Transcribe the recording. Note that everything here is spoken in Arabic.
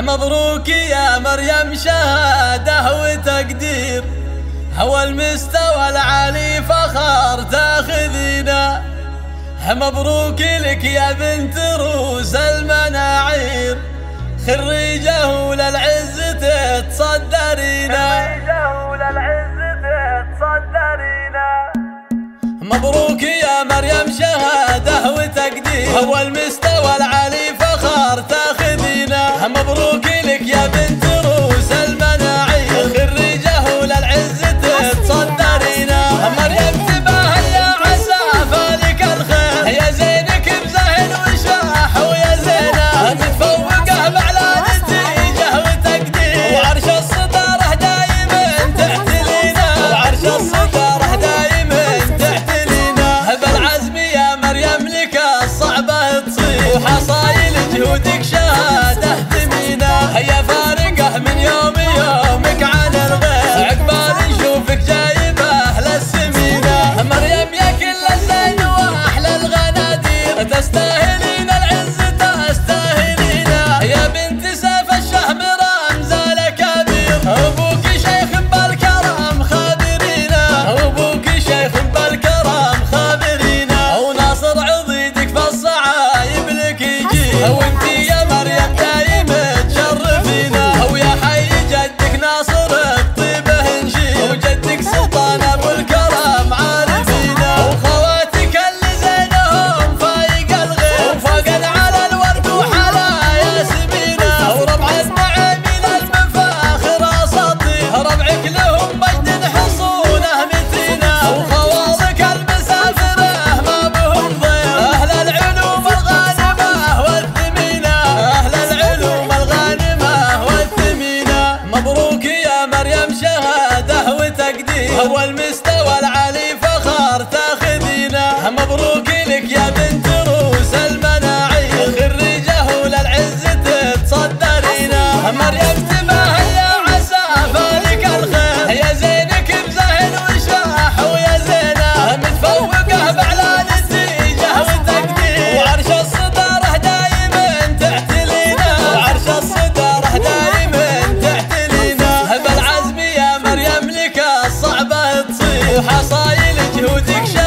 مبروك يا مريم شهادة وتقدير. هو المستوى العالي فخر تاخذينا. مبروك لك يا بنت روس المناعير. خريجه للعز تتصدرينا. خريجه للعز مبروك يا مريم شهادة وتقدير. هو المستوى مبروك لك يا بنت ya. agua al حصايل جهودك شاهد